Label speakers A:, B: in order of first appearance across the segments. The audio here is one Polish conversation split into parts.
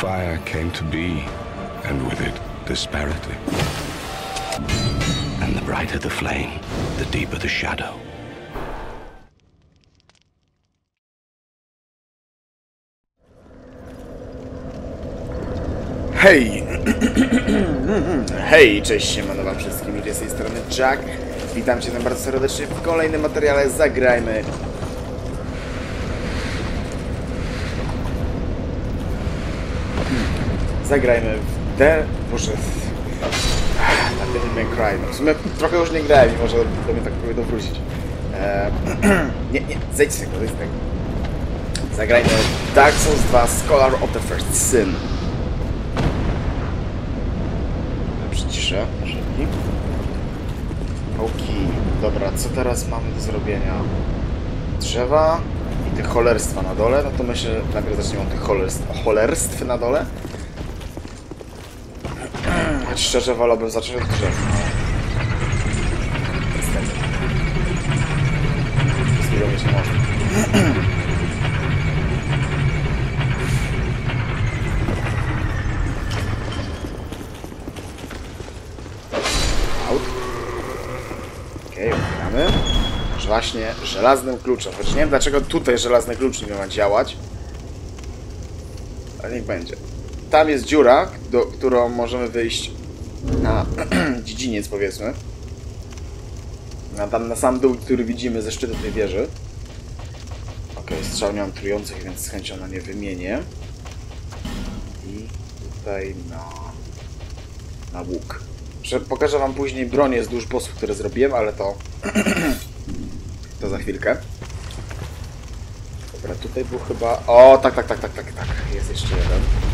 A: Fire came to be, and with it, disparity.
B: And the brighter the flame, the deeper the shadow.
C: Hej! Hej, cześć, siemano wam wszystkim, z tej strony Jack. Witam cię bardzo serdecznie w kolejnym materiale Zagrajmy. Zagrajmy w The... Boże... Na May Cry. No, w sumie trochę już nie grałem i może do mnie tak powinno wrócić. Eee, nie, nie, zejdź z tego, zejdź z tego. Zagrajmy Dark Souls 2 Scholar of the First Sin. Przyciszę, jeżeli. Okej, dobra, co teraz mamy do zrobienia? Drzewa i te cholerstwa na dole, no to myślę, że najpierw zaczniemy od tych cholerstw, cholerstw na dole. Choć szczerze wolałbym zacząć od drzew. Niestety. Nie można. Out. Otwieramy. Właśnie żelaznym kluczem. Choć nie wiem dlaczego tutaj żelazny klucz nie ma działać. Ale niech będzie. Tam jest dziura, do, którą możemy wyjść na dziedziniec powiedzmy. Na, tam na sam dół, który widzimy ze szczytu tej wieży. Okej, okay, strzał nie mam trujących, więc z chęcią na nie wymienię. I tutaj na, na łuk. Pokażę wam później bronię z dusz bossów, które zrobiłem, ale to... to za chwilkę. Dobra, tutaj był chyba... O, tak, tak, tak, tak, tak, tak. Jest jeszcze jeden.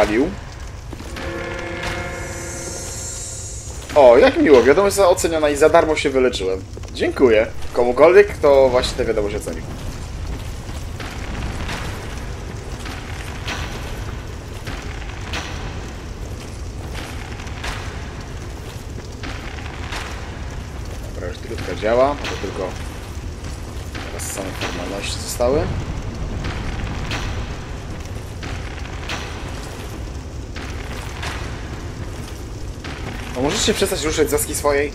C: Odpalił. O, jak miło, wiadomość za oceniona i za darmo się wyleczyłem. Dziękuję. Komukolwiek, kto właśnie tę wiadomość ocenił. Dobra, już trudka działa, to tylko teraz same formalności zostały. Się przestać ruszać zaski swojej?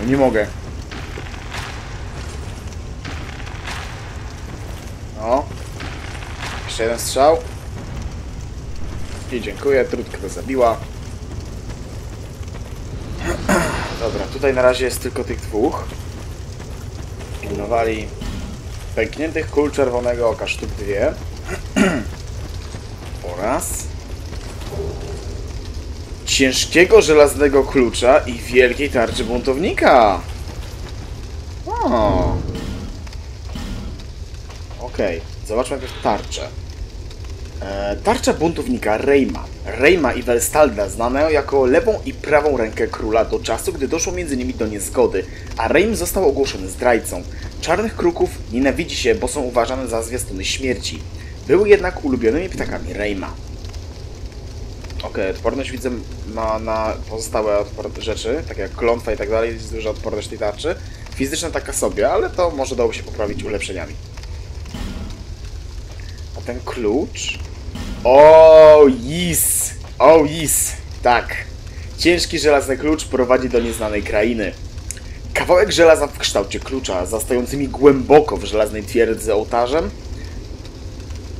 C: No nie mogę. No. Jeszcze jeden strzał. I dziękuję, trudka go zabiła. Dobra, tutaj na razie jest tylko tych dwóch pilnowali pękniętych kul czerwonego oka sztuk dwie oraz ciężkiego żelaznego klucza i wielkiej tarczy buntownika. O. Okej, okay. zobaczmy najpierw tarczę. E, tarcza buntownika Reyma. Reyma i Welstalda znane jako lewą i prawą rękę króla do czasu, gdy doszło między nimi do niezgody, a Reym został ogłoszony zdrajcą. Czarnych kruków nienawidzi się, bo są uważane za zwiastuny śmierci. Były jednak ulubionymi ptakami Reyma. Okej, okay, odporność widzę ma na pozostałe rzeczy, tak jak klątwa i tak dalej, jest duża odporność tej tarczy. Fizyczna taka sobie, ale to może dało się poprawić ulepszeniami. A ten klucz... O, yes! O, yes! Tak. Ciężki żelazny klucz prowadzi do nieznanej krainy. Kawałek żelaza w kształcie klucza, zastającymi głęboko w żelaznej twierdzy ołtarzem,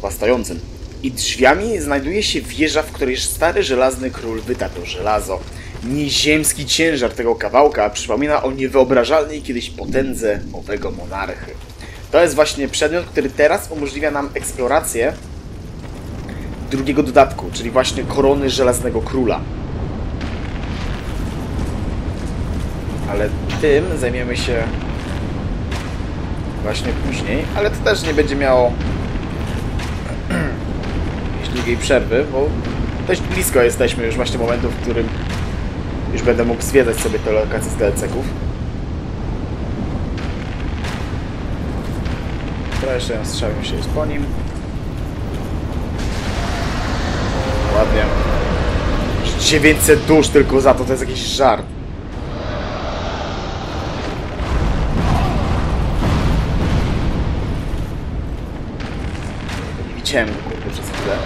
C: płastającym, i drzwiami znajduje się wieża, w której stary żelazny król wytapiał żelazo. Nieziemski ciężar tego kawałka przypomina o niewyobrażalnej kiedyś potędze owego monarchy. To jest właśnie przedmiot, który teraz umożliwia nam eksplorację drugiego dodatku, czyli właśnie korony Żelaznego Króla. Ale tym zajmiemy się właśnie później, ale to też nie będzie miało długiej przerwy, bo dość blisko jesteśmy już właśnie momentu, w którym już będę mógł zwiedzać sobie te lokacje z DLC-ków. Teraz jeszcze ją strzałem się jest po nim. Ładnie. 900 dusz tylko za to, to jest jakiś żart. Nie widziałem go kurde przez chwilę.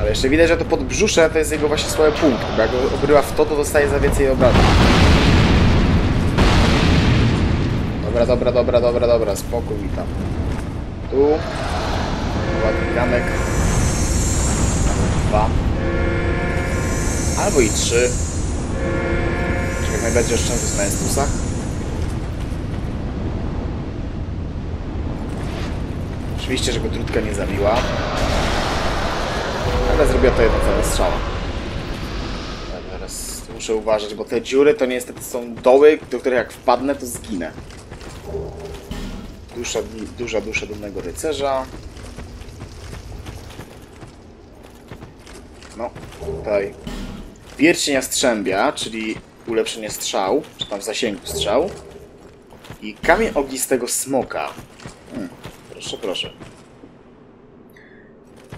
C: Ale jeszcze widać, że to podbrzusze to jest jego właśnie słaby punkt. Bo jak go obrywa w to, to dostaje za więcej obrażeń. Dobra, dobra, dobra, dobra, dobra, spokój mi tam. Tu. Ładny gamek. Dwa. Albo i trzy. Czy jak najbardziej oszczędzę na Estusach. Oczywiście, że go trutka nie zabiła. Ale zrobiła to jedno całe strzała. Teraz muszę uważać, bo te dziury to niestety są doły, do których jak wpadnę, to zginę. Dusza, duża dusza dumnego rycerza. No, tutaj. Pierścień jastrzębia, czyli ulepszenie strzał, czy tam zasięgu strzał. I kamień ognistego smoka. Hmm, proszę, proszę.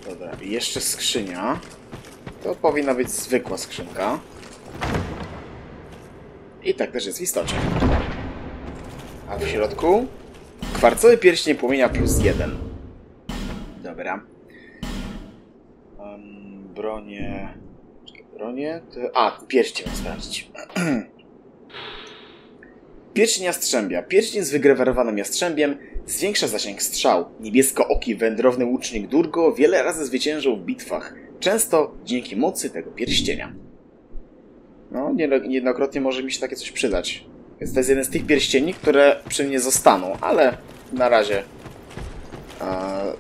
C: Dobra, i jeszcze skrzynia. To powinna być zwykła skrzynka. I tak też jest w istocie. A w środku Kwarcowy pierścień płomienia plus jeden. Dobra. Um, bronie... Bronie... To... A, pierścień sprawdzić. pierścień jastrzębia. Pierścień z wygrawerowanym jastrzębiem zwiększa zasięg strzał. Niebieskooki wędrowny łucznik Durgo wiele razy zwyciężył w bitwach. Często dzięki mocy tego pierścienia. No, niejednokrotnie może mi się takie coś przydać. Więc to jest jeden z tych pierścieni, które przy mnie zostaną, ale na razie e,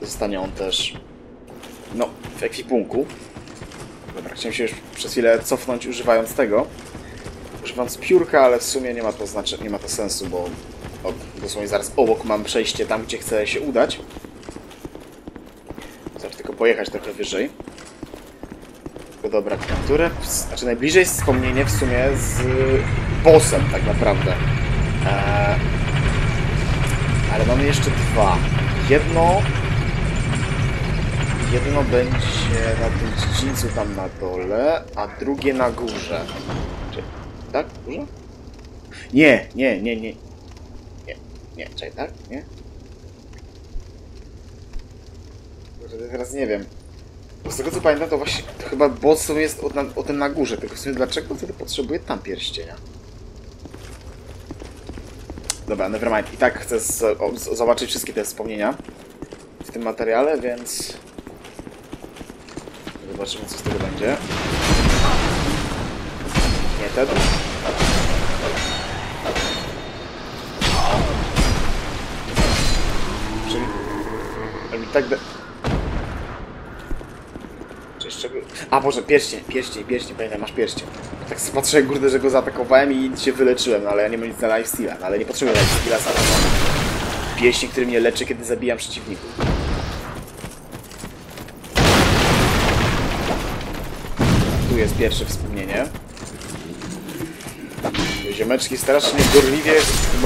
C: zostanie on też no, w ekwipunku. Dobra, chciałem się już przez chwilę cofnąć używając tego. Używając piórka, ale w sumie nie ma to, znaczy, nie ma to sensu, bo o, dosłownie zaraz obok mam przejście tam, gdzie chcę się udać. Zaraz tylko pojechać trochę wyżej. No dobra, które... Znaczy najbliżej wspomnienie w sumie z bossem tak naprawdę. Eee, ale mamy jeszcze dwa. Jedno... Jedno będzie na tym dziedzińcu tam na dole, a drugie na górze. Czy, tak? Górze? Nie, nie, nie, nie. Nie, nie, czekaj, tak? Nie? Teraz nie wiem. Z tego co pamiętam, to właśnie to chyba boss jest o, na, o tym na górze, tylko w sumie dlaczego wtedy potrzebuje tam pierścienia? Dobra, nevermind. I tak chcę zobaczyć wszystkie te wspomnienia w tym materiale, więc... Zobaczymy, co z tego będzie. Nie ten. Czyli... Tak... Czy jeszcze... A, Boże, pierścień, pierścień, pierścień, pamiętaj, masz pierścień. Tak patrzę, kurde, że go zaatakowałem i się wyleczyłem, no, ale ja nie mam nic na lifesteala, no, ale nie potrzebuję lifesteala sam. Pierścień, który mnie leczy, kiedy zabijam przeciwników. Tu jest pierwsze wspomnienie. Ziomeczki strasznie gorliwie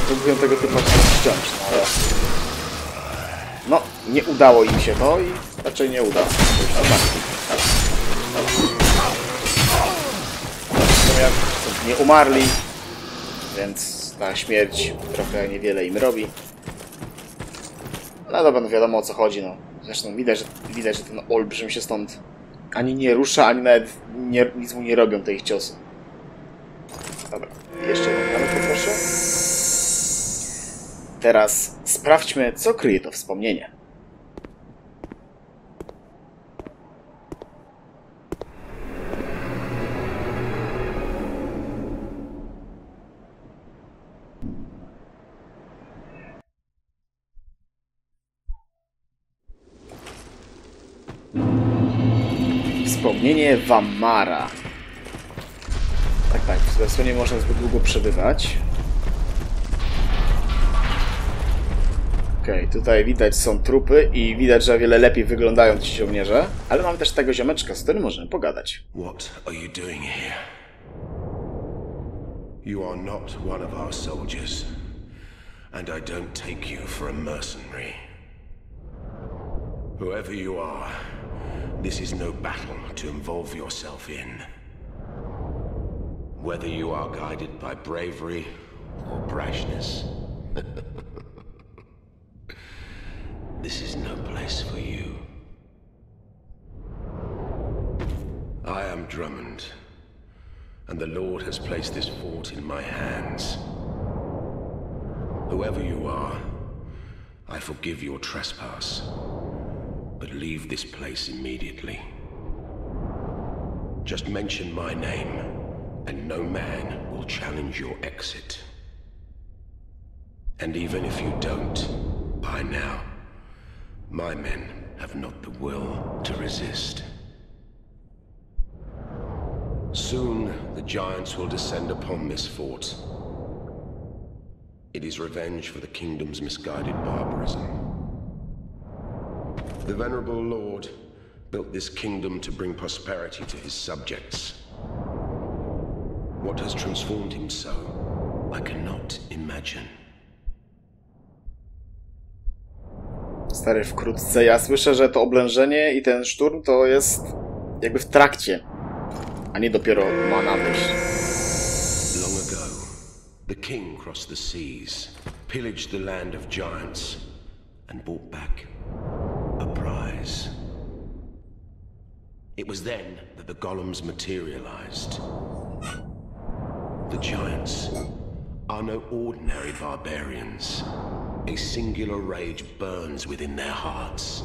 C: próbują tego typu ściąć, no ale... No, nie udało im się to i raczej nie uda. Nie umarli, więc ta śmierć trochę niewiele im robi. No dobra, no wiadomo o co chodzi, no. Zresztą widać, że, widać, że ten olbrzym się stąd ani nie rusza, ani nawet nie, nic mu nie robią te ich ciosy. Dobra, jeszcze jedną poproszę. Teraz sprawdźmy, co kryje to wspomnienie. Wspomnienie Wamara. Tak, tak, w Złe nie można zbyt długo przebywać. Okej, tutaj widać są trupy i widać, że o wiele lepiej wyglądają ci żołnierze, ale mamy też tego ziomeczka, z którym możemy pogadać.
B: What are you doing here? You are not one of our soldiers, and I don't take you for a mercenary. Whoever you are, this is no battle to involve yourself in. Whether you are guided by bravery or brashness, this is no place for you. I am Drummond, and the Lord has placed this fort in my hands. Whoever you are, I forgive your trespass, but leave this place immediately. Just mention my name, and no man will challenge your exit. And even if you don't, by now, my men have not the will to resist. Soon the giants will descend upon this fort. It is revenge for the kingdom's misguided barbarism. The venerable lord built this kingdom to bring prosperity to his subjects. What has transformed him so, I cannot imagine.
C: Stary, wkrótce. Ja słyszę, że to oblężenie i ten szturm to jest jakby w trakcie, a nie dopiero ma nadejść.
B: Long ago, the king crossed the seas, pillaged the land of giants, and brought back It was then that the golems materialized. The giants are no ordinary barbarians. A singular rage burns within their hearts.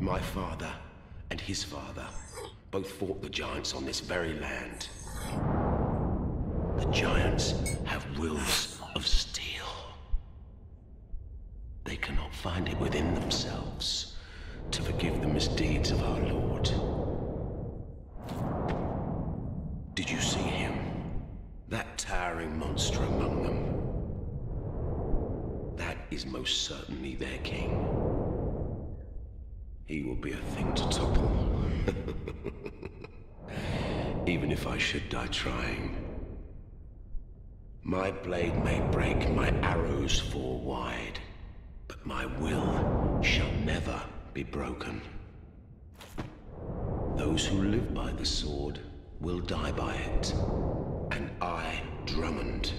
B: My father and his father both fought the giants on this very land. The giants have wills of steel. They cannot find it within themselves to forgive the misdeeds of our Lord. Did you see him? That towering monster among them. That is most certainly their king. He will be a thing to topple. Even if I should die trying. My blade may break, my arrows fall wide, but my will shall never be broken. Those who live by the sword will die by it, and I, Drummond,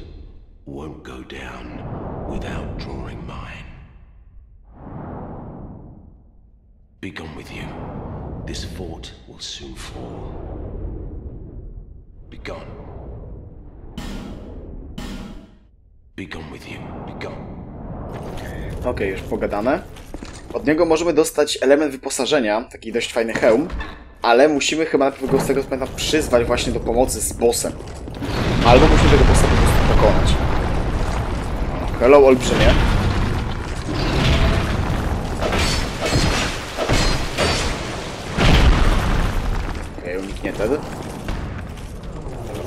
B: won't go down without drawing mine. Be gone with you. This fort will soon fall. Be gone. Be gone with you. Be gone.
C: Okej, już pogadane. Od niego możemy dostać element wyposażenia, taki dość fajny hełm, ale musimy chyba najpierw go z tego pamiętam przyzwać właśnie do pomocy z bossem. Albo musimy tego bossa po prostu pokonać. Hello, olbrzymie. Okej, okay, uniknięty. Dobra,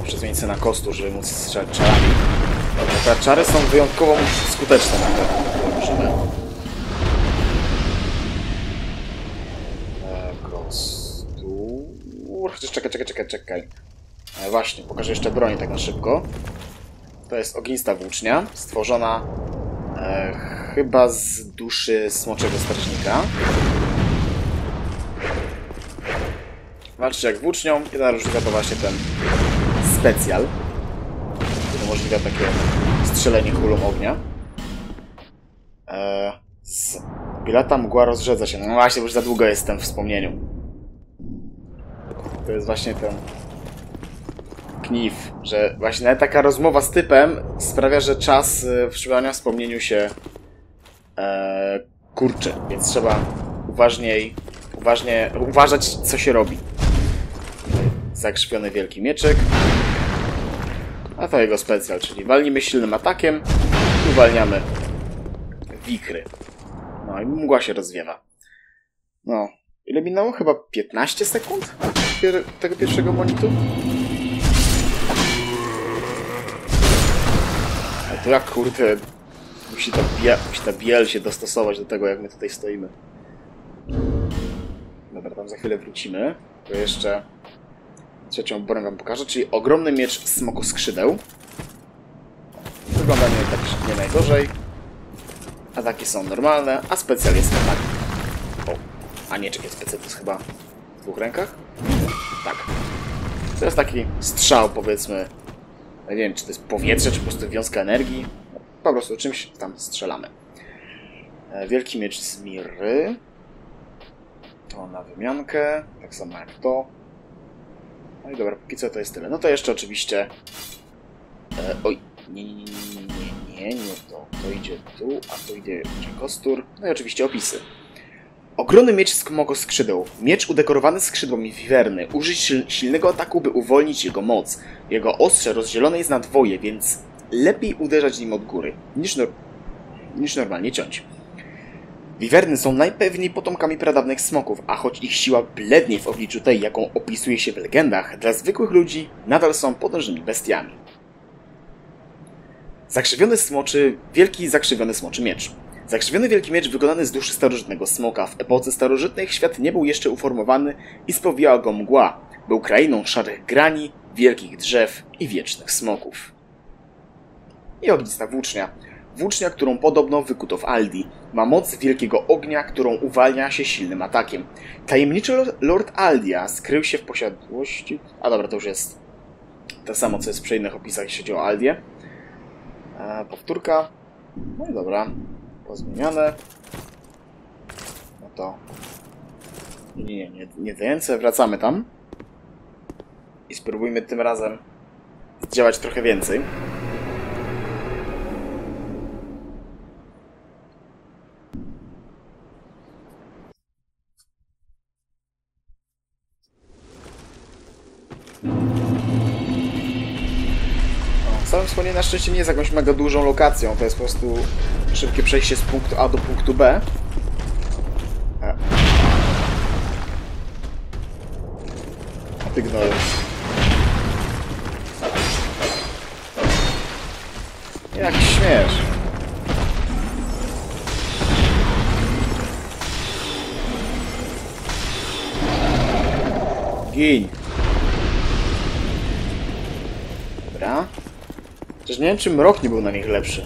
C: muszę zmienić na kostu, żeby móc strzelać czarami. Dobra, te czary są wyjątkowo skuteczne na te. E, Kostu... Czekaj, czekaj, czekaj, czekaj. E, właśnie, pokażę jeszcze broń tak na szybko. To jest ognista włócznia, stworzona e, chyba z duszy smoczego strażnika. Walczy jak włócznią, jedna różnica to właśnie ten specjal, który umożliwia takie strzelenie kulą ognia. E, z pilota mgła rozrzedza się. No właśnie, bo już za długo jestem w wspomnieniu. To jest właśnie ten knif, że właśnie taka rozmowa z typem sprawia, że czas y, w wspomnieniu się e, kurczy, więc trzeba uważniej, uważnie uważać, co się robi. Zakrzywiony wielki mieczyk. A to jego specjal, czyli walnimy silnym atakiem i uwalniamy wikry. No i mgła się rozwiewa. No, Ile minęło? Chyba 15 sekund? Pier tego pierwszego monitu? A to jak kurde... Musi ta, musi ta biel się dostosować do tego, jak my tutaj stoimy. Dobra, tam za chwilę wrócimy. To jeszcze trzecią broń wam pokażę, czyli ogromny miecz smoku skrzydeł. Wygląda nie tak nie najgorzej. Ataki są normalne, a specjal jest atak. O, a nie, czekaj, specjal jest chyba w dwóch rękach? Tak. To jest taki strzał, powiedzmy. Nie wiem, czy to jest powietrze, czy po prostu wiązka energii. Po prostu czymś tam strzelamy. E, Wielki miecz z Miry. To na wymiankę. Tak samo jak to. No i dobra, póki co to jest tyle. No to jeszcze oczywiście... E, oj, nie, nie, nie, nie, nie, nie, nie to. To idzie tu, a to idzie kostur. No i oczywiście opisy. Ogromny miecz smogo skrzydeł. Miecz udekorowany skrzydłami wiwerny. Użyć sil- silnego ataku, by uwolnić jego moc. Jego ostrze rozdzielone jest na dwoje, więc lepiej uderzać nim od góry, niż, nor- niż normalnie ciąć. Wiwerny są najpewniej potomkami pradawnych smoków, a choć ich siła blednie w obliczu tej, jaką opisuje się w legendach, dla zwykłych ludzi nadal są potężnymi bestiami. Zakrzywiony smoczy, wielki zakrzywiony smoczy miecz. Zakrzywiony wielki miecz wykonany z duszy starożytnego smoka. W epoce starożytnej świat nie był jeszcze uformowany i spowijała go mgła. Był krainą szarych grani, wielkich drzew i wiecznych smoków. I ognista włócznia. Włócznia, którą podobno wykuto w Aldi. Ma moc wielkiego ognia, którą uwalnia się silnym atakiem. Tajemniczy lo- Lord Aldia skrył się w posiadłości... A dobra, to już jest to samo, co jest przy innych opisach, jeśli chodzi o Aldię. E, powtórka. No i dobra. Pozmieniane. No to... Nie, nie, nie, więcej. Wracamy tam. I spróbujmy tym razem zdziałać trochę więcej. Sam wspomnienie na szczęście nie jest jakąś mega dużą lokacją, to jest po prostu szybkie przejście z punktu A do punktu B. E. A ty gnoju. Jak śmiesz. Gin. Dobra. Chociaż nie wiem, czy mrok nie był na nich lepszy.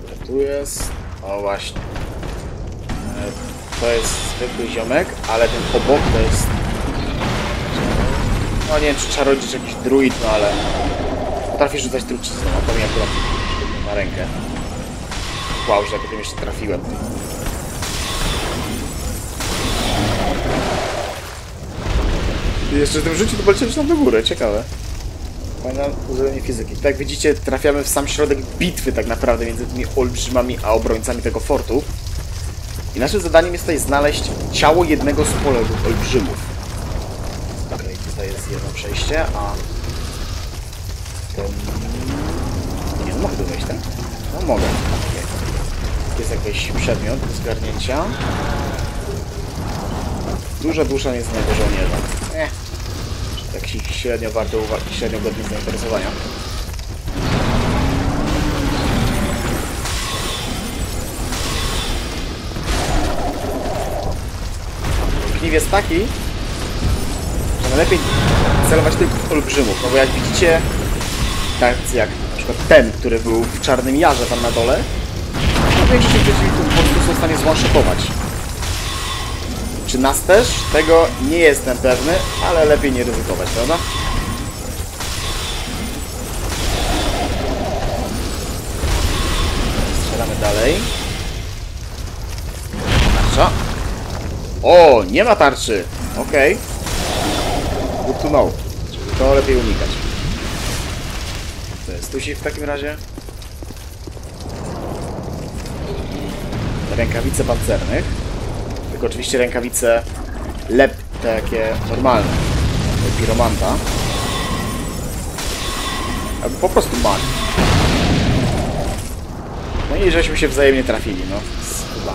C: Dobra, tu jest... O, właśnie. E, To jest zwykły ziomek, ale ten obok to jest... No nie wiem, czy czarodziej, jakiś druid, no ale... Potrafi rzucać trucizną, a to mi akurat na rękę. Wow, że ja potem jeszcze trafiłem. Jeszcze w tym życiu to poleciałem tam do góry, ciekawe. Fajne używanie fizyki. Tak jak widzicie, trafiamy w sam środek bitwy tak naprawdę między tymi olbrzymami a obrońcami tego fortu. I naszym zadaniem jest tutaj znaleźć ciało jednego z poległych olbrzymów. Okej, tutaj jest jedno przejście, a... To... Nie, no mogę wejść, tak? No mogę. Okej. Jest jakiś przedmiot do zgarnięcia. Duża dusza nieznego żołnierza. Średnio warto uwagi, średnio godny zainteresowania. Kniw jest taki, że najlepiej celować tylko w olbrzymów, no bo jak widzicie, tak jak na przykład ten, który był w Czarnym Jarze tam na dole, to większość przeciwników po prostu są w stanie zwanshotować. Czy nas też? Tego nie jestem pewny, ale lepiej nie ryzykować, prawda? Strzelamy dalej. Tarcza. O, nie ma tarczy! Okej. Okay. Good to know. Czyli to lepiej unikać. To jest tusi w takim razie. Rękawice pancernych. Tylko oczywiście rękawice lep, takie normalne. Piromanta. Albo po prostu mag. No i żeśmy się wzajemnie trafili, no. Chyba.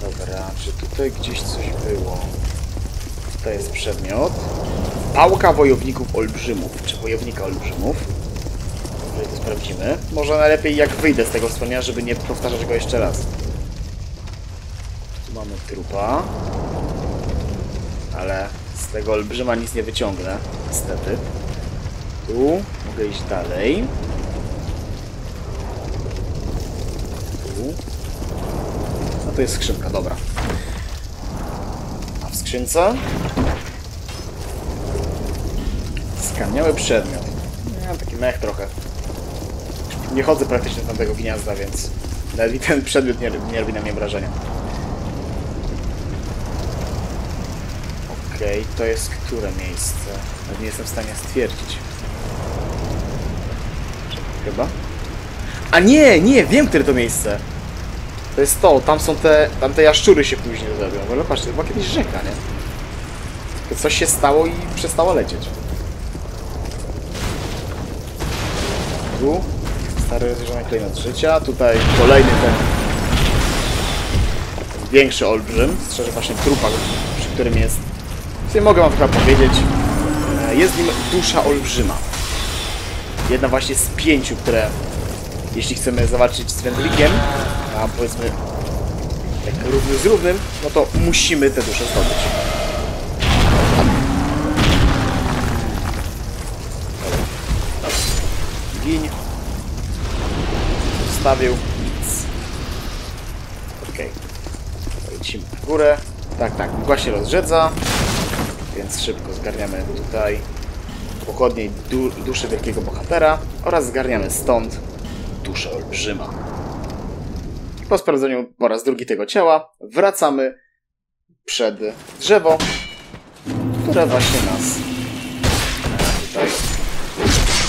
C: Dobra, czy tutaj gdzieś coś było? Tutaj jest przedmiot. Pałka wojowników olbrzymów, czy wojownika olbrzymów. Może to sprawdzimy. Może najlepiej jak wyjdę z tego wspomnienia, żeby nie powtarzać go jeszcze raz. Tu mamy trupa. Ale z tego olbrzyma nic nie wyciągnę, niestety. Tu mogę iść dalej. Tu. No to jest skrzynka, dobra. A w skrzynce? Skaniały przedmiot. Nie, taki mech trochę. Nie chodzę praktycznie do tamtego gniazda, więc nawet i ten przedmiot nie, nie robi na mnie wrażenia. Okej, to jest które miejsce? Nawet nie jestem w stanie stwierdzić. Chyba? A nie, nie, wiem, które to miejsce. To jest to, tam są te, tam te jaszczury się później zrobią. Ale patrzcie, to była kiedyś rzeka, nie? To coś się stało i przestało lecieć. Tu stary rozjeżdżony klejnot życia, tutaj kolejny ten, większy olbrzym, strzeże właśnie trupa, przy którym jest, nie mogę wam chyba powiedzieć, e, jest nim dusza olbrzyma. Jedna właśnie z pięciu, które jeśli chcemy zawalczyć z wędlikiem, a powiedzmy tak równy z równym, no to musimy te dusze zdobyć. Gin. Zostawił. Nic. Okej. Okay. Lecimy na górę. Tak, tak. Mgła się rozrzedza. Więc szybko zgarniamy tutaj pochodnie i du duszę wielkiego bohatera oraz zgarniamy stąd duszę olbrzyma. Po sprawdzeniu po raz drugi tego ciała wracamy przed drzewo, które właśnie nas tutaj,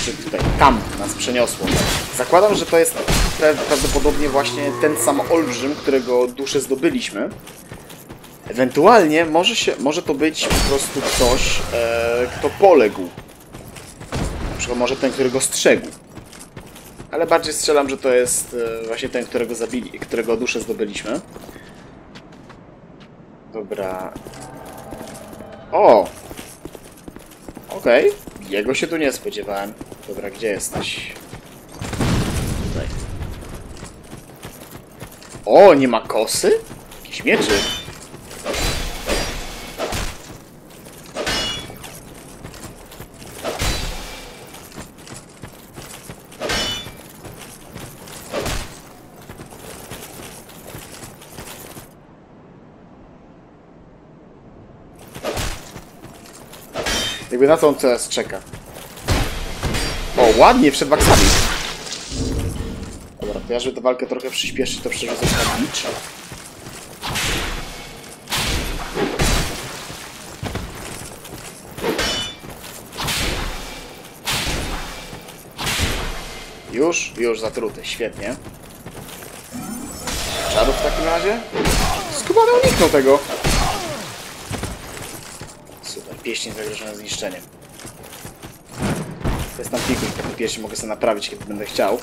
C: czy tutaj, tam nas przeniosło. Zakładam, że to jest prawdopodobnie właśnie ten sam olbrzym, którego duszę zdobyliśmy. Ewentualnie może, się, może to być po prostu ktoś, e, kto poległ. Na przykład może ten, którego strzegł. Ale bardziej strzelam, że to jest e, właśnie ten, którego zabili, którego duszę zdobyliśmy. Dobra. O! Okej. Okay. Jego się tu nie spodziewałem. Dobra, gdzie jesteś? O, nie ma kosy? Jakiś mieczy. Jakby na co on teraz czeka. O, ładnie przed waksami. To ja żeby tę walkę trochę przyspieszyć, to przerzucę na. Już? Już zatruty, świetnie. Czarów w takim razie? Skubany uniknął tego. Super, pieśń zagrożona zniszczeniem. To jest tam pikuś, bo pieśń mogę sobie naprawić, kiedy będę chciał.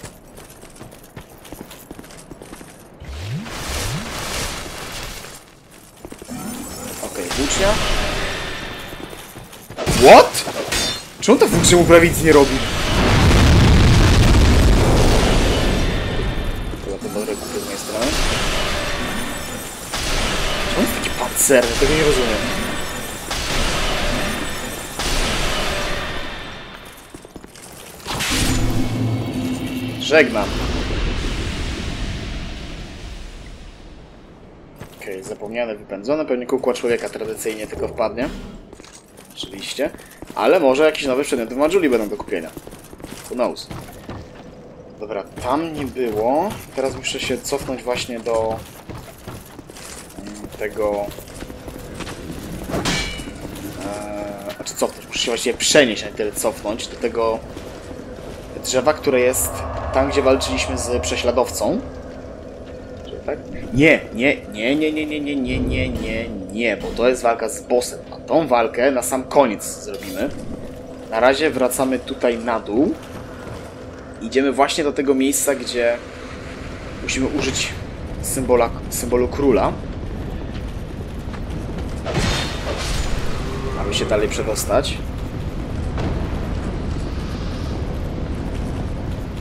C: What? Czemu ta włócznia mu prawie nic nie robi? Z mojej strony. Czemu jest taki pancerny? Tego nie rozumiem. Żegnam. Okej, okay, zapomniane, wypędzone. Pewnie kukła człowieka tradycyjnie tylko wpadnie. Oczywiście. Ale może jakieś nowe przedmioty w Majuli będą do kupienia. Who knows. Dobra, tam nie było. Teraz muszę się cofnąć właśnie do tego... Eee, znaczy cofnąć, muszę się właściwie przenieść, a nie tyle cofnąć do tego drzewa, które jest tam, gdzie walczyliśmy z prześladowcą tak? Nie, nie, nie, nie, nie, nie, nie, nie, nie, nie, nie, bo to jest walka z bossem, a tą walkę na sam koniec zrobimy. Na razie wracamy tutaj na dół. Idziemy właśnie do tego miejsca, gdzie musimy użyć symbola, symbolu króla. Aby się dalej przedostać.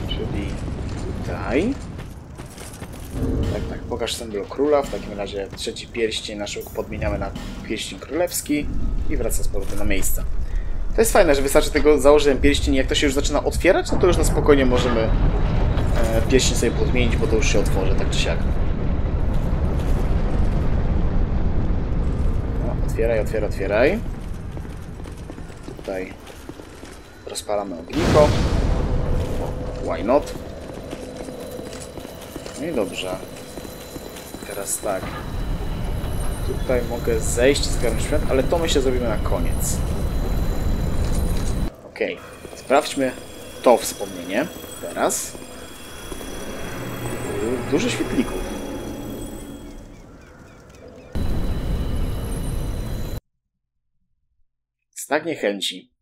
C: Czyli tutaj. Pokaż symbol króla. W takim razie trzeci pierścień nasz podmieniamy na pierścień królewski i wraca z powrotem na miejsce. To jest fajne, że wystarczy tego założyć ten pierścień jak to się już zaczyna otwierać, no to już na spokojnie możemy e, pierścień sobie podmienić, bo to już się otworzy, tak czy siak. No, otwieraj, otwieraj, otwieraj. Tutaj rozpalamy ogniko. Why not? No i dobrze. Teraz tak. Tutaj mogę zejść z świat, ale to myślę zrobimy na koniec. Okej. Sprawdźmy to wspomnienie. Teraz. Dużo świetlików. Znak niechęci.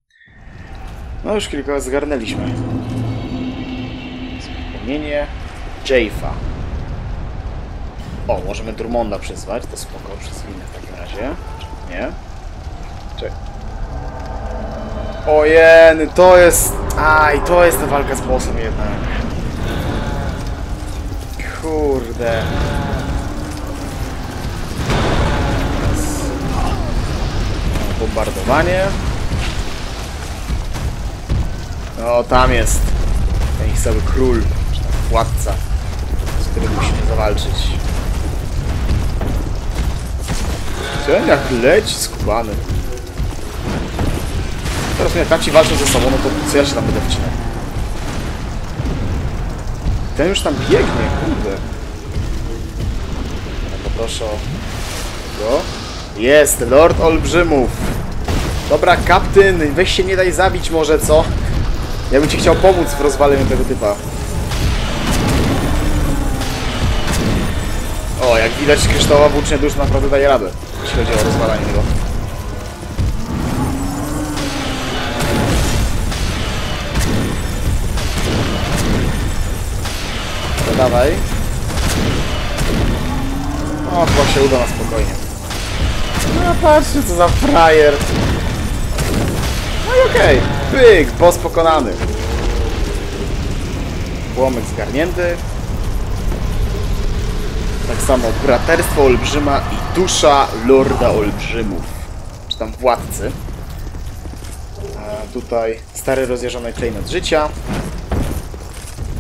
C: No już kilka zgarnęliśmy. Wspomnienie Jafa. O, możemy Drumonda przyzwać, to spoko, przyzwijmy w takim razie. Nie? Ojeny, to jest... Aj, to jest ta walka z bossem jednak. Kurde. Bombardowanie. No, tam jest. Ten ich cały król, czy tam władca, z którym musimy zawalczyć. Jak leci skubany. Teraz mnie tak ci walczą ze sobą, no to co ja się tam będę wcinał? Ten już tam biegnie, kurde. Ja poproszę o... Jest, Lord Olbrzymów. Dobra, kaptyn, weź się nie daj zabić może, co? Ja bym ci chciał pomóc w rozwaleniu tego typa. Jak widać, kryształowa włócznia dusz naprawdę daje radę, jeśli chodzi o rozwalanie go. To dawaj. O, chyba się uda na spokojnie. No patrzcie, co za frajer. No i okej. Pyk, boss pokonany. Płomyk zgarnięty. Tak samo braterstwo olbrzyma i dusza lorda olbrzymów. Czy tam władcy. A tutaj stary rozjeżdżony klejnot życia.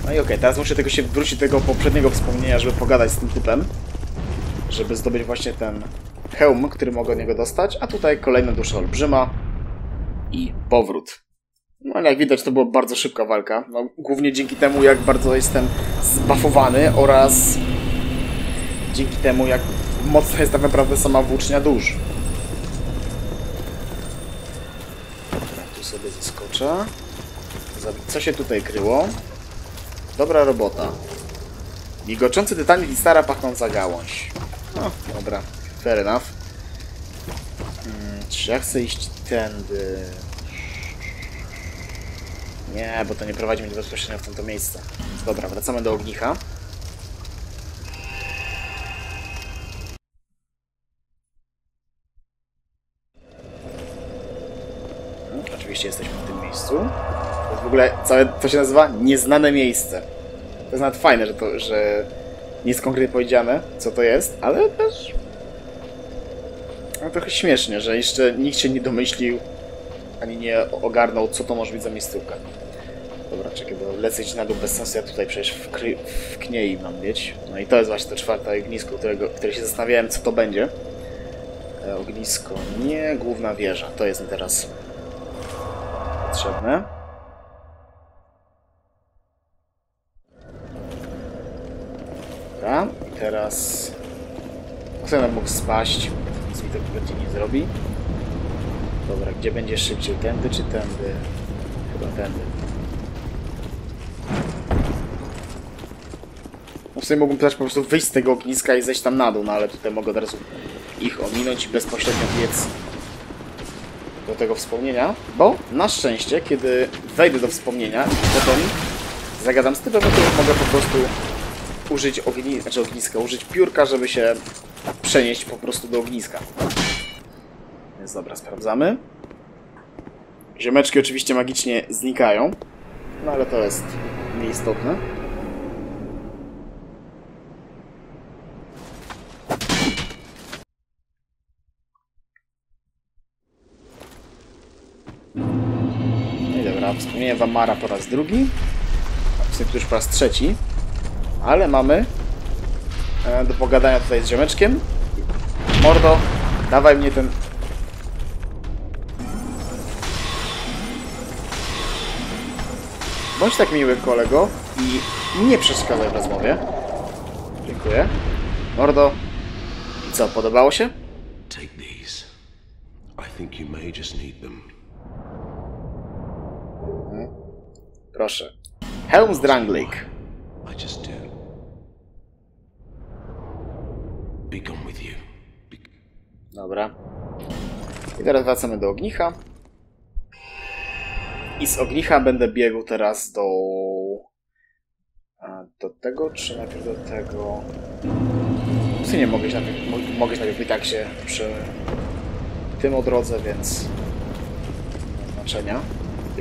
C: No i okej, teraz muszę tego się wrócić tego poprzedniego wspomnienia, żeby pogadać z tym typem. Żeby zdobyć właśnie ten hełm, który mogę od niego dostać. A tutaj kolejna dusza olbrzyma. I powrót. No ale jak widać to była bardzo szybka walka. No, głównie dzięki temu jak bardzo jestem zbafowany oraz dzięki temu jak mocna jest tak naprawdę sama włócznia dusz. Dobra, tu sobie zeskoczę. Zabić. Co się tutaj kryło? Dobra robota. Migoczący tytanik i stara pachnąca gałąź. No, dobra. Fair enough. Hmm, czy ja chcę iść tędy? Nie, bo to nie prowadzi mnie bezpośrednio w tamto miejsce. Dobra, wracamy do ognicha. Jesteśmy w tym miejscu. To jest w ogóle całe, to się nazywa nieznane miejsce. To jest nawet fajne, że to, że nie jest konkretnie powiedziane, co to jest, ale też no, trochę śmiesznie, że jeszcze nikt się nie domyślił, ani nie ogarnął, co to może być za miejscówka. Dobra, czekaj, bo lecę na dół bez sensu, ja tutaj przecież w, kry, w kniei mam mieć. No i to jest właśnie to czwarte ognisko, którego, które się zastanawiałem, co to będzie. E, ognisko nie, główna wieża, to jest teraz potrzebne. Dobra, i teraz... Chcę mógł spaść, nic mi to kompletnie nie zrobi. Dobra, gdzie będzie szybciej? Tędy czy tędy? Chyba tędy. No w sumie mógłbym też po prostu wyjść z tego ogniska i zejść tam na dół, no ale tutaj mogę od razu ich ominąć i bezpośrednio biec tego wspomnienia, bo na szczęście, kiedy wejdę do wspomnienia i potem zagadam z typem, to mogę po prostu użyć ogni znaczy ogniska, użyć piórka, żeby się przenieść po prostu do ogniska. Więc dobra, sprawdzamy. Ziomeczki oczywiście magicznie znikają. No ale to jest nieistotne. Dobra, wspomniałem wam Mara po raz drugi. W sumie już po raz trzeci. Ale mamy e, do pogadania tutaj z ziomeczkiem. Mordo, dawaj mnie ten... Bądź tak miły kolego i nie przeszkadzaj w rozmowie. Dziękuję. Mordo, co, podobało się?
B: Take these. I think you may just need them.
C: Proszę. Helm z Drangleic.
B: I just do. Be gone with you.
C: Dobra. I teraz wracamy do ognicha. I z ognicha będę biegł teraz do... Do tego, czy najpierw do tego... W sumie nie mogę się najpierw, mo- mogę się najpierw i tak się przy tym o drodze, więc znaczenia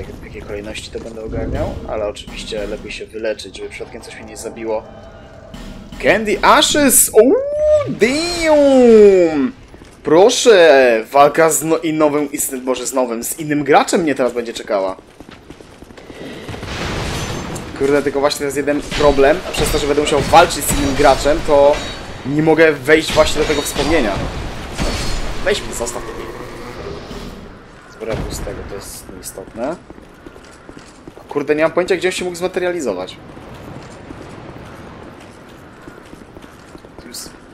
C: w jakiej kolejności to będę ogarniał, ale oczywiście lepiej się wyleczyć, żeby przypadkiem coś mnie nie zabiło. Candy Ashes! Uuu, damn! Proszę! Walka z no i nowym, i boże z nowym, z innym graczem mnie teraz będzie czekała. Kurde, tylko właśnie jest jeden problem. Przez to, że będę musiał walczyć z innym graczem, to nie mogę wejść właśnie do tego wspomnienia. Weź mnie, zostaw mnie. Zbroja pustego, to jest nieistotne. Kurde, nie mam pojęcia, gdzie on się mógł zmaterializować.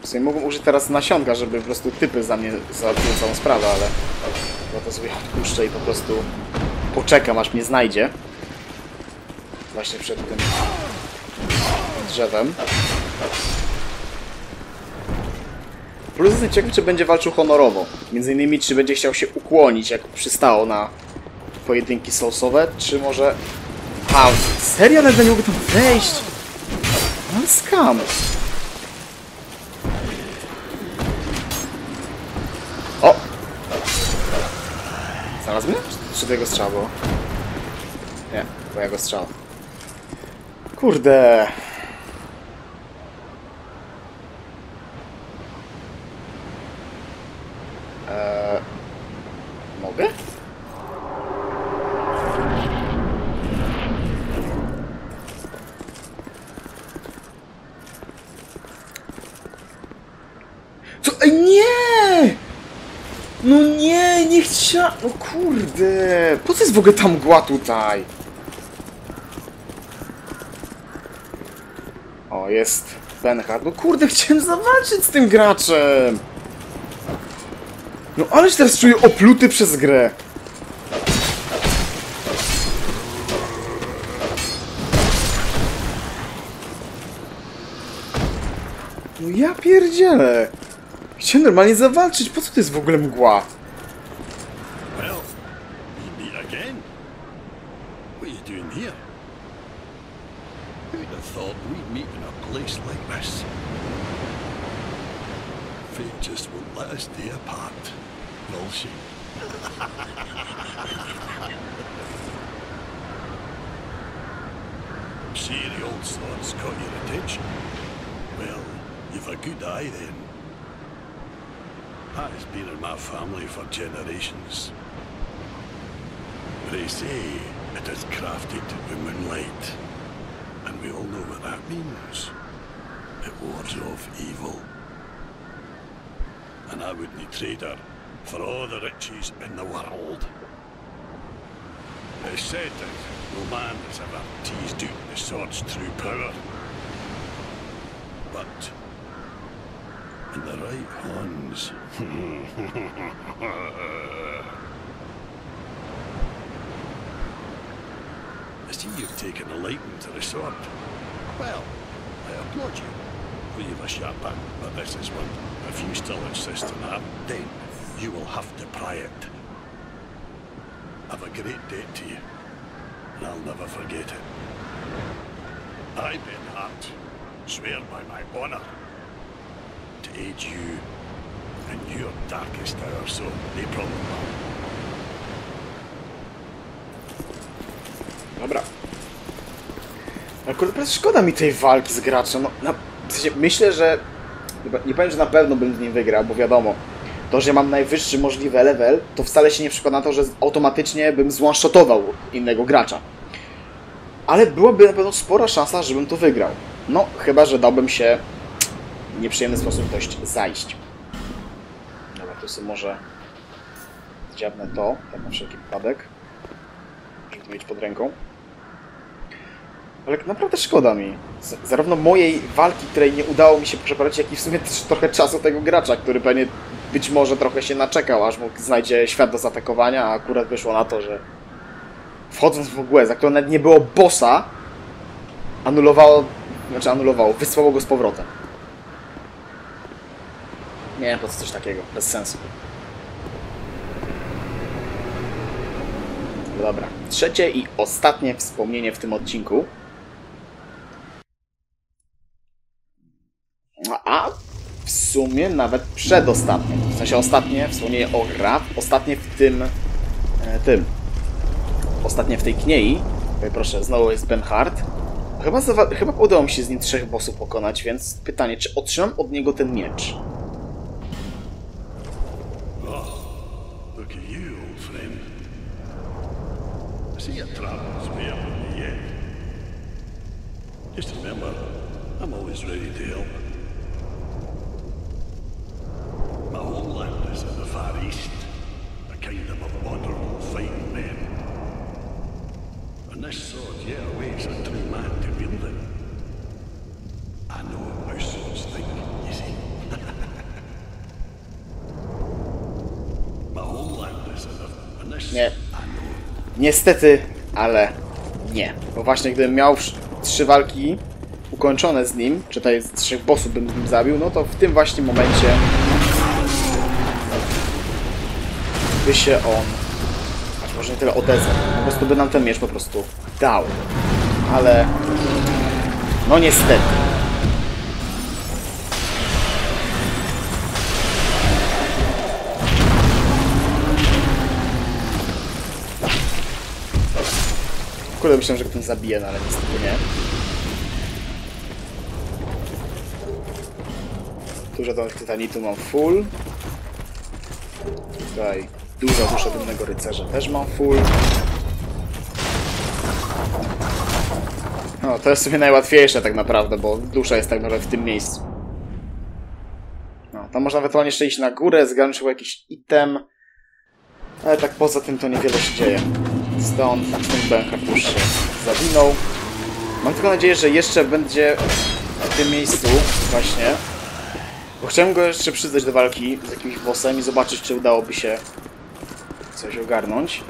C: W sumie mógłbym użyć teraz nasionka, żeby po prostu typy za mnie załatwiły całą sprawę, ale ja to sobie odpuszczę i po prostu poczekam, aż mnie znajdzie. Właśnie przed tym drzewem. Plus jestem ciekaw, czy będzie walczył honorowo. Między innymi, czy będzie chciał się ukłonić, jak przystało na pojedynki soulsowe, czy może... A, serio? Nawet nie mogę tam wejść! Ale skam! O! Znalazł mnie? Czy to jego strzał było? Nie, to jego strzał. Kurde. Eee, mogę? Co? Ej, nie! No nie, nie chciałem. No kurde. Po co jest w ogóle ta mgła tutaj? O, jest Benhard. No kurde, chciałem zawalczyć z tym graczem. No ależ teraz czuję opluty przez grę. No ja pierdzielę. Chciałem normalnie zawalczyć. Po co to jest w ogóle mgła?
D: Well, I applaud you. For you've a sharp eye, but this is one. If you still insist on that, then you will have to pry it. I've a great debt to you, and I'll never forget it. I, Ben Hart, swear by my honor to aid you in your darkest hour, so no problem.
C: Dobra. Ale kurde, szkoda mi tej walki z graczem. No, na, w sensie, myślę, że... Nie powiem, że na pewno bym z nim wygrał, bo wiadomo, to, że mam najwyższy możliwy level, to wcale się nie przekłada na to, że automatycznie bym zwanshotował innego gracza. Ale byłaby na pewno spora szansa, żebym to wygrał. No, chyba, że dałbym się w nieprzyjemny sposób dość zajść. Dobra, tu sobie może dziabnę to, tak na wszelki wypadek, żeby to mieć pod ręką. Ale naprawdę szkoda mi. Z- zarówno mojej walki, której nie udało mi się przeprowadzić, jak i w sumie też trochę czasu tego gracza, który pewnie być może trochę się naczekał, aż mógł znajdzie świat do zaatakowania, a akurat wyszło na to, że wchodząc w mgłę, za którą nawet nie było bossa, anulowało, znaczy anulowało, wysłało go z powrotem. Nie wiem po co coś takiego, bez sensu. Dobra, trzecie i ostatnie wspomnienie w tym odcinku. A w sumie nawet przedostatnie. W sensie ostatnie wspomnienie o Graf, ostatnie w tym... E, tym. Ostatnie w tej kniei. Tutaj proszę, znowu jest Ben Hart. Chyba, chyba udało mi się z nim trzech bossów pokonać, więc pytanie, czy otrzymam od niego ten miecz?
D: End. Just remember, I'm always ready to help. My homeland in the kingdom of wonderful fighting men. And this sword yet awaits a true man to wield it. I know how swords think, you see. My homeland is the... And this...
C: Nie. Niestety, ale nie. Bo właśnie gdybym miał trzy walki ukończone z nim, czy tutaj z trzech bossów bym z nim zabił, no to w tym właśnie momencie by się on, aż może nie tyle odezwał, po prostu by nam ten miecz po prostu dał. Ale no niestety. Kurde, myślałem, że go ten zabije, no ale niestety nie. Tu żaden tytanitu mam full. Tutaj duża dusza dumnego rycerza też mam full. No, to jest sobie najłatwiejsze tak naprawdę, bo dusza jest tak naprawdę w tym miejscu. No, tam można ewentualnie jeszcze iść na górę, zgarnąć chyba jakiś item. Ale tak poza tym to niewiele się dzieje. Stąd ten Benhard już się zawinął. Mam tylko nadzieję, że jeszcze będzie w tym miejscu właśnie. Bo chciałem go jeszcze przyznać do walki z jakimś bossem i zobaczyć, czy udałoby się coś ogarnąć.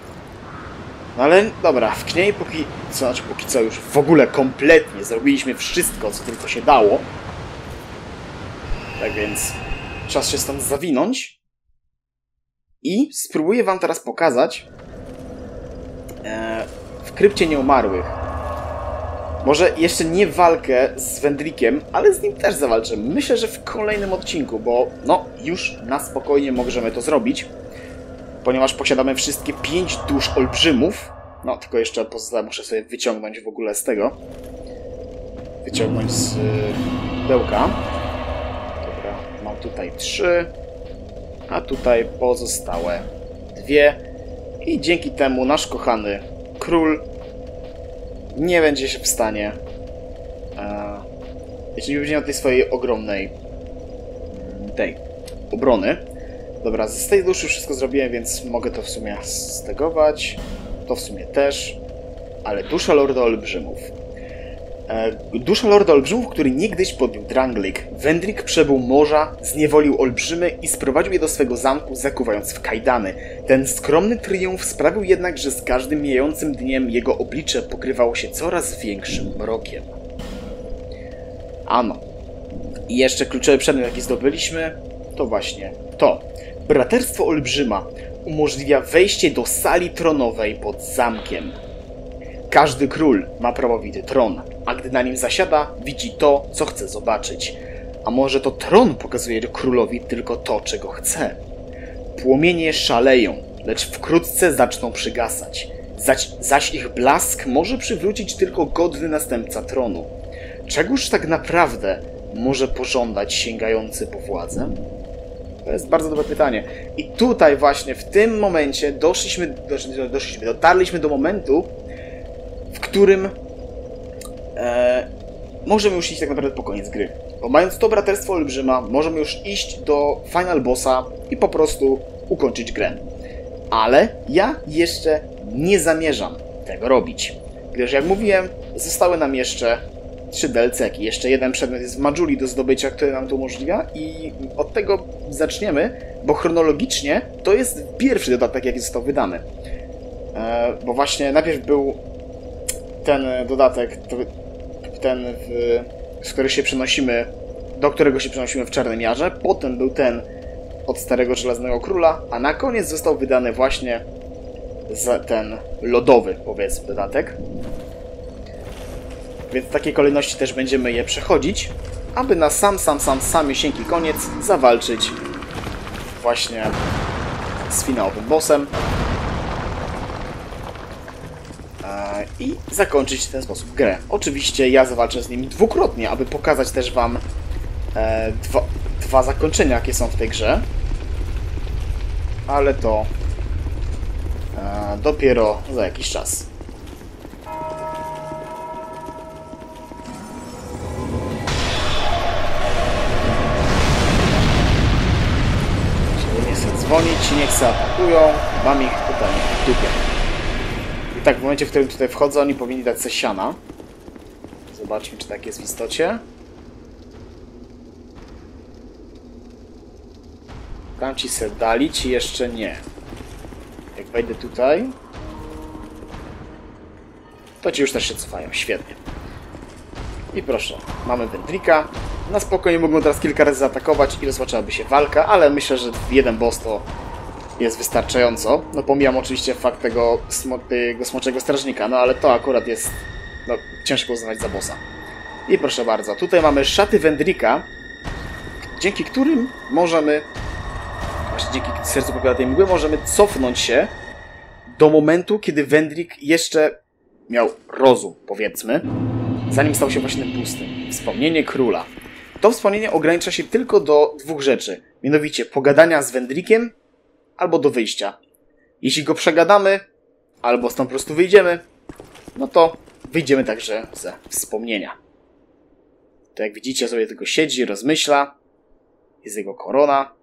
C: No ale dobra, w kniei póki co, znaczy póki co już w ogóle kompletnie zrobiliśmy wszystko, co tylko się dało. Tak więc czas się stąd zawinąć. I spróbuję wam teraz pokazać e, w krypcie nieumarłych. Może jeszcze nie walkę z Wendrikiem, ale z nim też zawalczymy. Myślę, że w kolejnym odcinku, bo no już na spokojnie możemy to zrobić. Ponieważ posiadamy wszystkie pięć dusz olbrzymów. No, tylko jeszcze pozostałe muszę sobie wyciągnąć w ogóle z tego. Wyciągnąć z y, pudełka. Dobra, mam tutaj trzy. A tutaj pozostałe dwie. I dzięki temu nasz kochany król nie będzie się w stanie. E, jeśli nie będzie miał tej swojej ogromnej mm, tej obrony. Dobra, z tej duszy wszystko zrobiłem, więc mogę to w sumie stegować. To w sumie też. Ale dusza Lorda Olbrzymów. E, Dusza Lorda Olbrzymów, który niegdyś podbił Dranglik. Wendrik przebył morza, zniewolił olbrzymy i sprowadził je do swego zamku, zakuwając w kajdany. Ten skromny triumf sprawił jednak, że z każdym mijającym dniem jego oblicze pokrywało się coraz większym mrokiem. Ano. I jeszcze kluczowy przedmiot, jaki zdobyliśmy, to właśnie to. Braterstwo Olbrzyma umożliwia wejście do sali tronowej pod zamkiem. Każdy król ma prawowity tron, a gdy na nim zasiada, widzi to, co chce zobaczyć. A może to tron pokazuje królowi tylko to, czego chce? Płomienie szaleją, lecz wkrótce zaczną przygasać. Zaś, zaś ich blask może przywrócić tylko godny następca tronu. Czegóż tak naprawdę może pożądać sięgający po władzę? To jest bardzo dobre pytanie. I tutaj właśnie, w tym momencie doszliśmy, dosz- doszliśmy dotarliśmy do momentu, w którym e, możemy już iść tak naprawdę po koniec gry. Bo mając to braterstwo olbrzyma, możemy już iść do final bossa i po prostu ukończyć grę. Ale ja jeszcze nie zamierzam tego robić. Gdyż jak mówiłem, zostały nam jeszcze trzy DLC-ki. Jeszcze jeden przedmiot jest w Majuli do zdobycia, który nam to umożliwia i od tego zaczniemy, bo chronologicznie to jest pierwszy dodatek, jaki został wydany. E, bo właśnie najpierw był ten dodatek, ten, w, z którego się przenosimy, do którego się przenosimy w Czarnym Jarze, potem był ten od Starego Żelaznego Króla, a na koniec został wydany właśnie ten lodowy, powiedzmy, dodatek. Więc w takiej kolejności też będziemy je przechodzić, aby na sam, sam, sam, samiusieńki koniec zawalczyć właśnie z finałowym bossem e, i zakończyć w ten sposób grę. Oczywiście ja zawalczę z nimi dwukrotnie, aby pokazać też Wam e, dwa, dwa zakończenia, jakie są w tej grze. Ale to e, dopiero za jakiś czas. Ci nie chcę atakują, mam ich tutaj w dupie. I tak, w momencie, w którym tutaj wchodzę, oni powinni dać se siana. Zobaczmy, czy tak jest w istocie. Tam ci se dali, ci jeszcze nie. Jak wejdę tutaj, to ci już też się cofają. Świetnie. I proszę, mamy Wendrika. Na spokojnie mogą teraz kilka razy zaatakować i rozpoczęłaby się walka, ale myślę, że jeden boss to jest wystarczająco. No pomijam oczywiście fakt tego, smo tego smoczego strażnika, no ale to akurat jest no, ciężko uznawać za bossa. I proszę bardzo, tutaj mamy szaty Wendrika, dzięki którym możemy, właśnie dzięki sercu popiela mgły, możemy cofnąć się do momentu, kiedy Wendrik jeszcze miał rozum, powiedzmy, zanim stał się właśnie pustym. Wspomnienie króla. To wspomnienie ogranicza się tylko do dwóch rzeczy. Mianowicie pogadania z Wendrikiem albo do wyjścia. Jeśli go przegadamy, albo stąd po prostu wyjdziemy, no to wyjdziemy także ze wspomnienia. To jak widzicie sobie tylko siedzi, rozmyśla, jest jego korona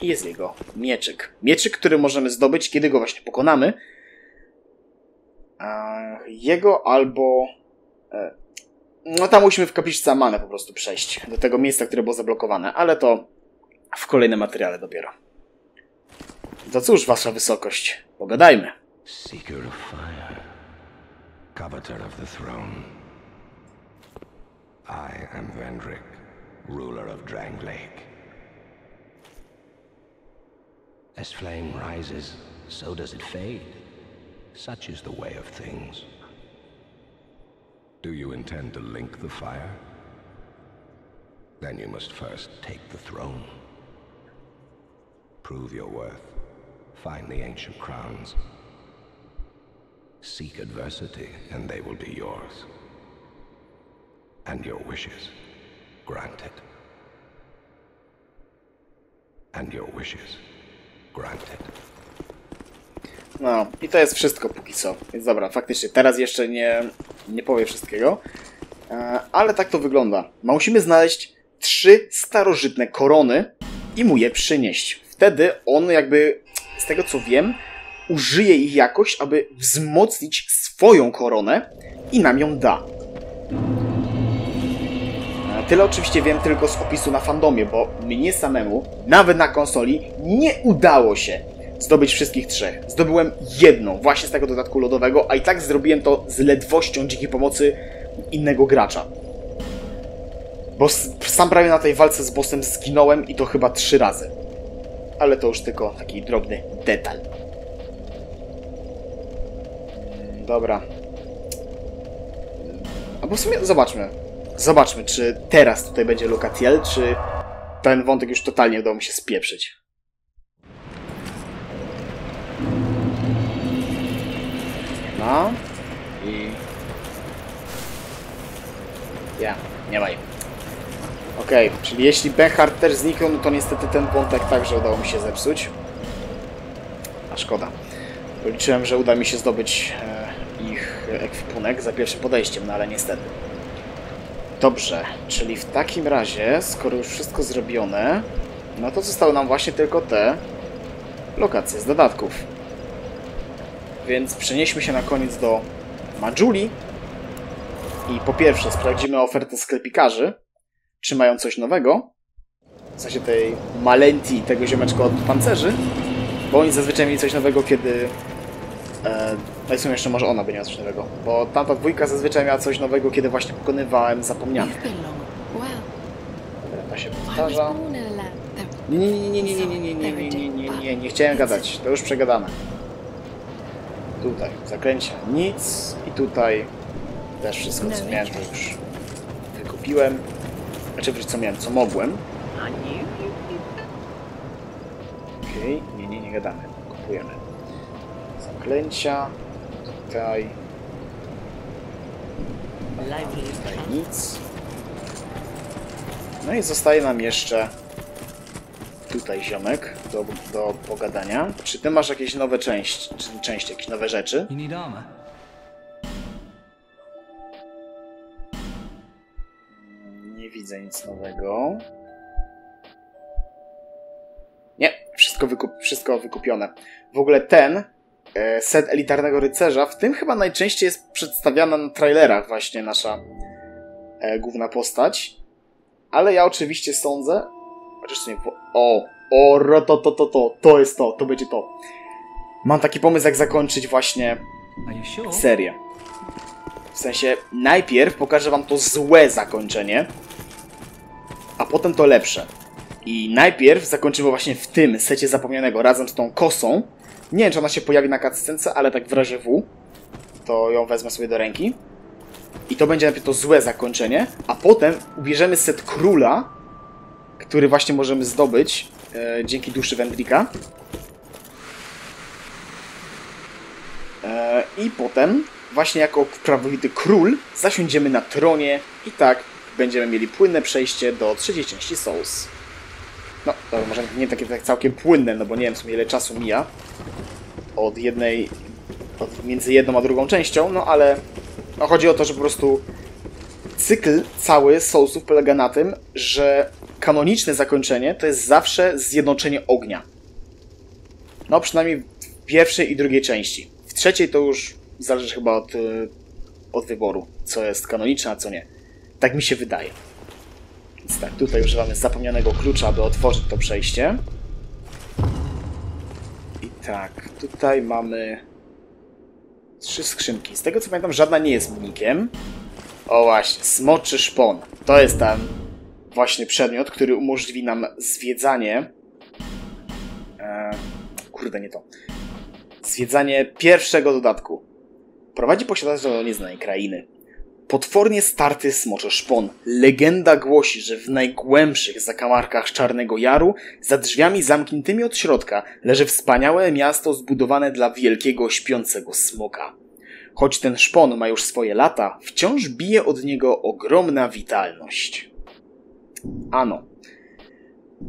C: i jest jego mieczyk. Mieczyk, który możemy zdobyć, kiedy go właśnie pokonamy. Jego albo... e, No tam musimy w kapliczce Amanę po prostu przejść. Do tego miejsca, które było zablokowane. Ale to w kolejnym materiale dopiero. To cóż, wasza wysokość. Pogadajmy.
B: Seeker of fire, coveter of the throne. I am Vendrick, ruler of Drang Lake. As flame rises, so does it fade. Such is the way of things. Do you intend to link the fire? Then you must first take the throne. Prove your worth. Find the ancient crowns. Seek adversity, and they will be yours. And your wishes granted. And your wishes granted.
C: No, i to jest wszystko póki co. Więc dobra, faktycznie, teraz jeszcze nie, nie powiem wszystkiego. E, ale tak to wygląda. Musimy znaleźć trzy starożytne korony i mu je przynieść. Wtedy on jakby, z tego co wiem, użyje ich jakoś, aby wzmocnić swoją koronę i nam ją da. Tyle oczywiście wiem tylko z opisu na fandomie, bo mnie samemu, nawet na konsoli, nie udało się zdobyć wszystkich trzech. Zdobyłem jedną, właśnie z tego dodatku lodowego, a i tak zrobiłem to z ledwością dzięki pomocy innego gracza. Bo sam prawie na tej walce z bossem zginąłem i to chyba trzy razy. Ale to już tylko taki drobny detal. Dobra. Albo w sumie zobaczmy. Zobaczmy, czy teraz tutaj będzie Locatiel, czy ten wątek już totalnie udało mi się spieprzyć. No. I... Ja, nie ma jej. Okej, czyli jeśli Bechard też zniknął, no to niestety ten wątek także udało mi się zepsuć. A szkoda. Liczyłem, że uda mi się zdobyć e, ich ekwipunek za pierwszym podejściem, no ale niestety. Dobrze, czyli w takim razie, skoro już wszystko zrobione, no to zostały nam właśnie tylko te lokacje z dodatków. Więc przenieśmy się na koniec do Majuli i po pierwsze sprawdzimy ofertę sklepikarzy, czy mają coś nowego, w sensie tej Malenti, tego ziomeczka od pancerzy, bo oni zazwyczaj mieli coś nowego, kiedy... E, no i w sumie jeszcze może ona by miała coś nowego, bo tamta dwójka zazwyczaj miała coś nowego, kiedy właśnie pokonywałem zapomnianych. To się powtarza. Nie, nie, nie, nie, nie, nie, nie, nie, nie, nie, nie, nie, nie chciałem gadać, to już przegadane. Tutaj, zakręcia nic. I tutaj też wszystko, co miałem, to już wykupiłem. Znaczy, wiesz, co miałem, co mogłem. Okej, nie, nie, nie gadamy, kupujemy. Zaklęcia, tutaj, tutaj nic. No i zostaje nam jeszcze tutaj ziomek do, do pogadania. Czy ty masz jakieś nowe części, czy części, jakieś nowe rzeczy?
E: You need armor?
C: Widzę nic nowego. Nie, wszystko, wykup, wszystko wykupione. W ogóle ten e, set elitarnego rycerza, w tym chyba najczęściej jest przedstawiana na trailerach właśnie nasza e, główna postać. Ale ja oczywiście sądzę... Chociaż nie... O! O, ro, to, to, to, to, to jest to, to będzie to. Mam taki pomysł, jak zakończyć właśnie serię. W sensie, najpierw pokażę wam to złe zakończenie, a potem to lepsze. I najpierw zakończymy właśnie w tym secie zapomnianego razem z tą kosą. Nie wiem, czy ona się pojawi na cutscence, ale tak w razie W, to ją wezmę sobie do ręki. I to będzie najpierw to złe zakończenie, a potem ubierzemy set króla, który właśnie możemy zdobyć e, dzięki duszy Wendrika. E, I potem, właśnie jako prawowity król, zasiądziemy na tronie i tak będziemy mieli płynne przejście do trzeciej części Souls. No, to może nie takie tak całkiem płynne, no bo nie wiem w sumie ile czasu mija od jednej, od między jedną a drugą częścią, no ale no, chodzi o to, że po prostu cykl cały Soulsów polega na tym, że kanoniczne zakończenie to jest zawsze zjednoczenie ognia. No, przynajmniej w pierwszej i drugiej części. W trzeciej to już zależy chyba od, y, od wyboru, co jest kanoniczne, a co nie. Tak mi się wydaje. Więc tak, tutaj używamy zapomnianego klucza, aby otworzyć to przejście. I tak, tutaj mamy trzy skrzynki. Z tego co pamiętam, żadna nie jest mnikiem. O właśnie, smoczy szpon. To jest ten właśnie przedmiot, który umożliwi nam zwiedzanie. E, kurde, nie to. Zwiedzanie pierwszego dodatku. Prowadzi posiadacza do nieznanej krainy. Potwornie starty smoczy szpon. Legenda głosi, że w najgłębszych zakamarkach Czarnego Jaru, za drzwiami zamkniętymi od środka, leży wspaniałe miasto zbudowane dla wielkiego śpiącego smoka. Choć ten szpon ma już swoje lata, wciąż bije od niego ogromna witalność. Ano.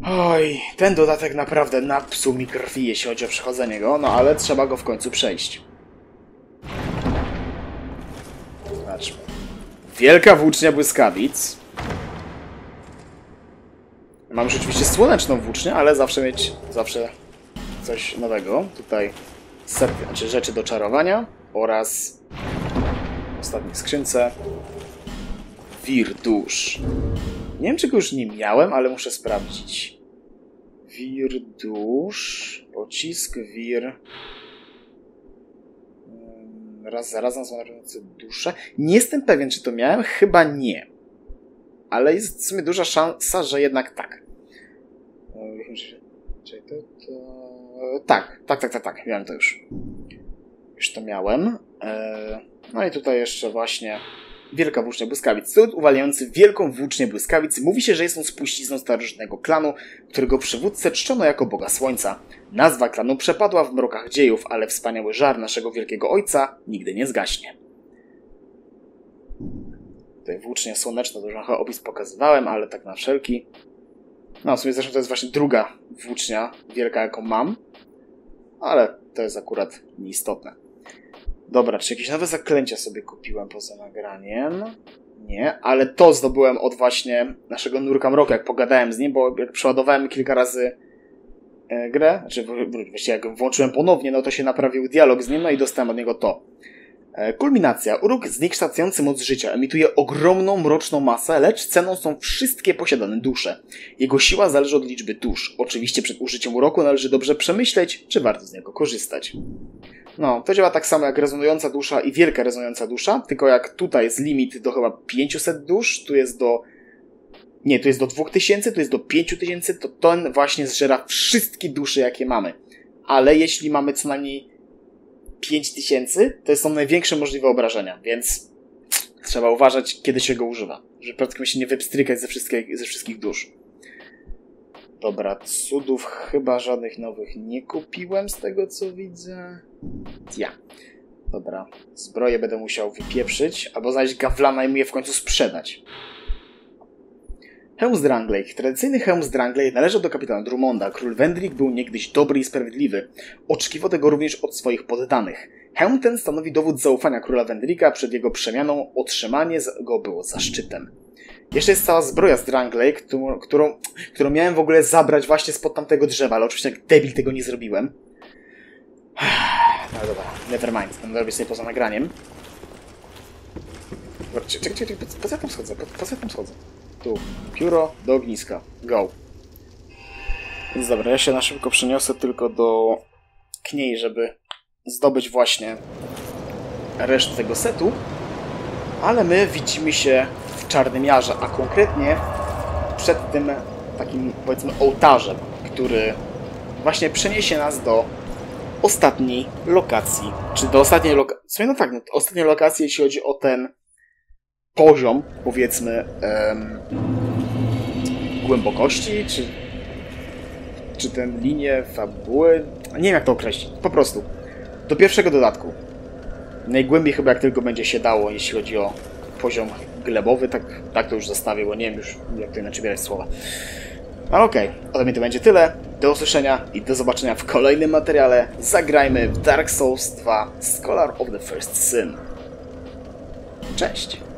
C: Oj, ten dodatek naprawdę napsuł mi krwi, jeśli chodzi o przechodzenie go, no ale trzeba go w końcu przejść. Zobaczmy. Wielka włócznia błyskawic. Mam już oczywiście słoneczną włócznię, ale zawsze mieć zawsze coś nowego. Tutaj set, znaczy rzeczy do czarowania oraz w ostatniej skrzynce wir dusz. Nie wiem, czego już nie miałem, ale muszę sprawdzić. Wir dusz, pocisk wir. Raz za razem zmarnujący duszę. Nie jestem pewien, czy to miałem. Chyba nie. Ale jest w sumie duża szansa, że jednak tak. E, Czyli to, to... Tak, tak, tak, tak, tak. Miałem to już. Już to miałem. E, No i tutaj jeszcze właśnie Wielka Włócznia Błyskawic. Cud uwalniający Wielką Włócznię Błyskawic mówi się, że jest on spuścizną starożytnego klanu, którego przywódcę czczono jako Boga Słońca. Nazwa klanu przepadła w mrokach dziejów, ale wspaniały żar naszego Wielkiego Ojca nigdy nie zgaśnie. Tutaj włócznia słoneczna, to już trochę opis pokazywałem, ale tak na wszelki. No, w sumie zresztą to jest właśnie druga włócznia wielka, jaką mam. Ale to jest akurat nieistotne. Dobra, czy jakieś nowe zaklęcia sobie kupiłem poza nagraniem? Nie, ale to zdobyłem od właśnie naszego Nurka Mroka, jak pogadałem z nim, bo jak przeładowałem kilka razy e, grę, znaczy właściwie jak włączyłem ponownie, no to się naprawił dialog z nim, no i dostałem od niego to. E, Kulminacja. Uruk zniekształcający moc życia emituje ogromną, mroczną masę, lecz ceną są wszystkie posiadane dusze. Jego siła zależy od liczby dusz. Oczywiście przed użyciem uroku należy dobrze przemyśleć, czy warto z niego korzystać. No, to działa tak samo jak rezonująca dusza i wielka rezonująca dusza, tylko jak tutaj jest limit do chyba 500 dusz, tu jest do... Nie, tu jest do 2000, tu jest do 5000, to ten właśnie zżera wszystkie dusze, jakie mamy. Ale jeśli mamy co najmniej 5000, to są największe możliwe obrażenia, więc trzeba uważać, kiedy się go używa. Żeby przypadkiem się nie wypstrykać ze, ze wszystkich dusz. Dobra, cudów chyba żadnych nowych nie kupiłem z tego co widzę. Ja. Dobra, zbroję będę musiał wypieprzyć, albo znaleźć gawlana i mu je w końcu sprzedać. Hełm z Drangley. Tradycyjny hełm z Drangley należał do kapitana Drummonda. Król Wendrik był niegdyś dobry i sprawiedliwy. Oczekiwał tego również od swoich poddanych. Hełm ten stanowi dowód zaufania króla Wendrika przed jego przemianą. Otrzymanie go było zaszczytem. Jeszcze jest cała zbroja z Drangley, którą, którą, miałem w ogóle zabrać właśnie spod tamtego drzewa, ale oczywiście jak debil tego nie zrobiłem. No dobra, nevermind, będę robić sobie poza nagraniem. Czekaj, czekaj, czekaj, po co ja tam schodzę? Po, po co ja tam schodzę? Tu, pióro do ogniska. Go. Więc dobra, ja się na szybko przeniosę tylko do kniei, żeby zdobyć właśnie resztę tego setu. Ale my widzimy się w Czarnym Jarze, a konkretnie przed tym takim, powiedzmy, ołtarzem, który właśnie przeniesie nas do ostatniej lokacji, czy do ostatniej lokacji, no tak, no, ostatniej lokacji, jeśli chodzi o ten poziom, powiedzmy, em, głębokości, czy, czy ten linię fabuły, nie wiem jak to określić, po prostu, do pierwszego dodatku. Najgłębiej chyba jak tylko będzie się dało, jeśli chodzi o poziom glebowy, tak, tak to już zostawię, bo nie wiem już jak to inaczej bierać słowa. Ale okej, ode mnie to będzie tyle. Do usłyszenia i do zobaczenia w kolejnym materiale. Zagrajmy w Dark Souls 2 Scholar of the First Sin. Cześć!